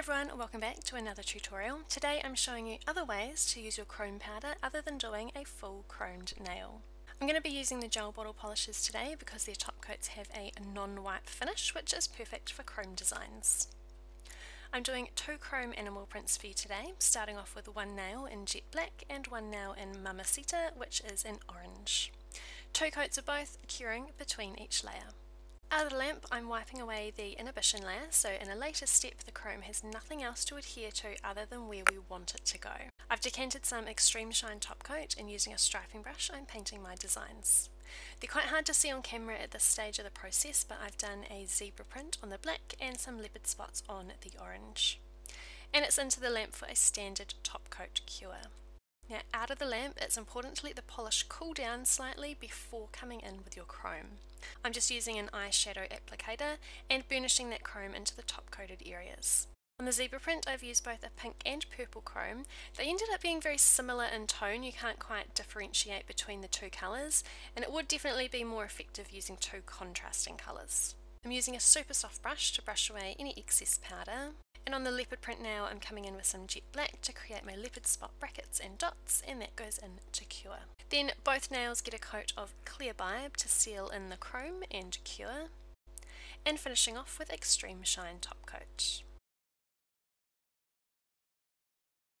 everyone, welcome back to another tutorial. Today I'm showing you other ways to use your chrome powder other than doing a full chromed nail. I'm going to be using the gel bottle polishes today because their top coats have a non-wipe finish which is perfect for chrome designs. I'm doing two chrome animal prints for you today, starting off with one nail in jet black and one nail in Mamasita which is in orange. Two coats of both, curing between each layer. Out of the lamp, I'm wiping away the inhibition layer, so in a later step the chrome has nothing else to adhere to other than where we want it to go. I've decanted some Extreme Shine top coat and using a striping brush I'm painting my designs. They're quite hard to see on camera at this stage of the process, but I've done a zebra print on the black and some leopard spots on the orange. And it's into the lamp for a standard top coat cure. Now out of the lamp it's important to let the polish cool down slightly before coming in with your chrome. I'm just using an eyeshadow applicator and burnishing that chrome into the top coated areas. On the zebra print I've used both a pink and purple chrome. They ended up being very similar in tone, you can't quite differentiate between the two colours and it would definitely be more effective using two contrasting colours. I'm using a super soft brush to brush away any excess powder and on the leopard print now I'm coming in with some jet black to create my leopard spot brackets and dots and that goes in to cure. Then both nails get a coat of clear BIAB to seal in the chrome and cure and finishing off with extreme shine top coat.